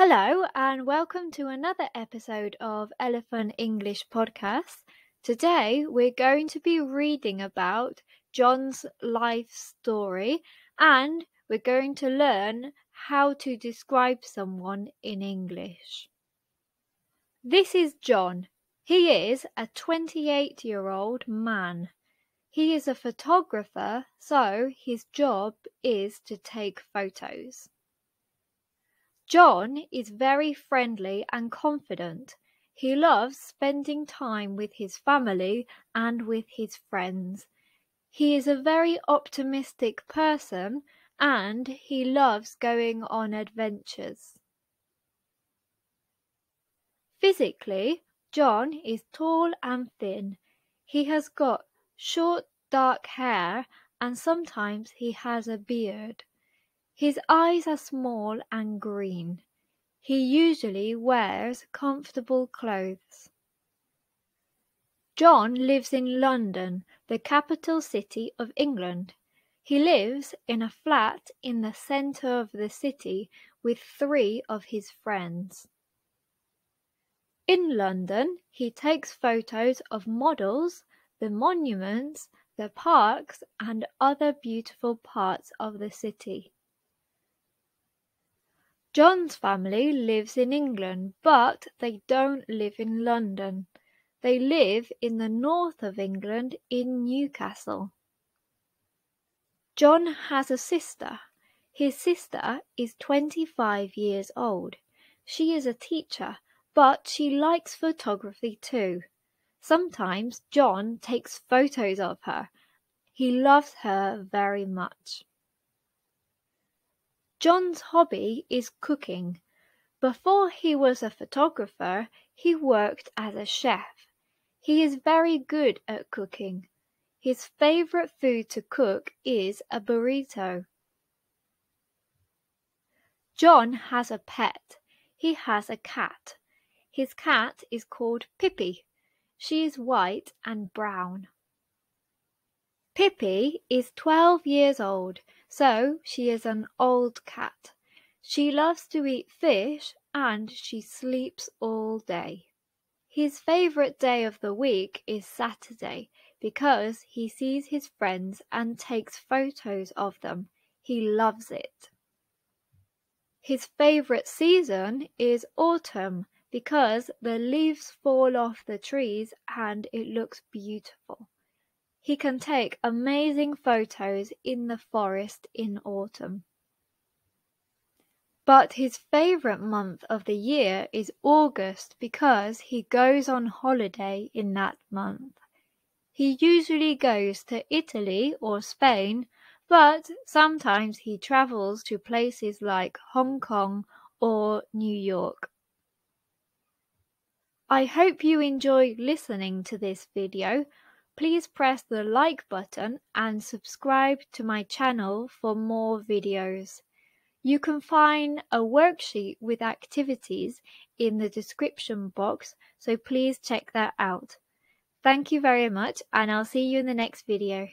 Hello, and welcome to another episode of Elephant English Podcast. Today, we're going to be reading about John's life story and we're going to learn how to describe someone in English. This is John. He is a 28 year old man. He is a photographer, so his job is to take photos. John is very friendly and confident. He loves spending time with his family and with his friends. He is a very optimistic person and he loves going on adventures. Physically, John is tall and thin. He has got short dark hair and sometimes he has a beard. His eyes are small and green. He usually wears comfortable clothes. John lives in London, the capital city of England. He lives in a flat in the centre of the city with three of his friends. In London, he takes photos of models, the monuments, the parks, and other beautiful parts of the city. John's family lives in England, but they don't live in London. They live in the north of England in Newcastle. John has a sister. His sister is 25 years old. She is a teacher, but she likes photography too. Sometimes John takes photos of her. He loves her very much. John's hobby is cooking. Before he was a photographer, he worked as a chef. He is very good at cooking. His favorite food to cook is a burrito. John has a pet. He has a cat. His cat is called Pippi. She is white and brown. Pippi is twelve years old, so she is an old cat. She loves to eat fish and she sleeps all day. His favorite day of the week is Saturday because he sees his friends and takes photos of them. He loves it. His favorite season is autumn because the leaves fall off the trees and it looks beautiful. He can take amazing photos in the forest in autumn. But his favorite month of the year is August because he goes on holiday in that month. He usually goes to Italy or Spain, but sometimes he travels to places like Hong Kong or New York. I hope you enjoy listening to this video. Please press the like button and subscribe to my channel for more videos. You can find a worksheet with activities in the description box, so please check that out. Thank you very much and I'll see you in the next video.